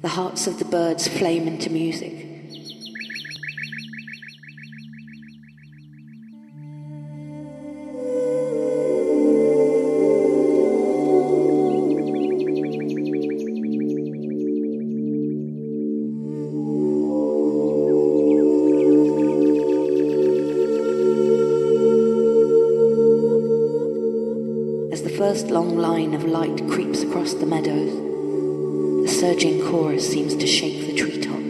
The hearts of the birds flame into music. As the first long line of light creeps across the meadows, surging chorus seems to shake the treetops.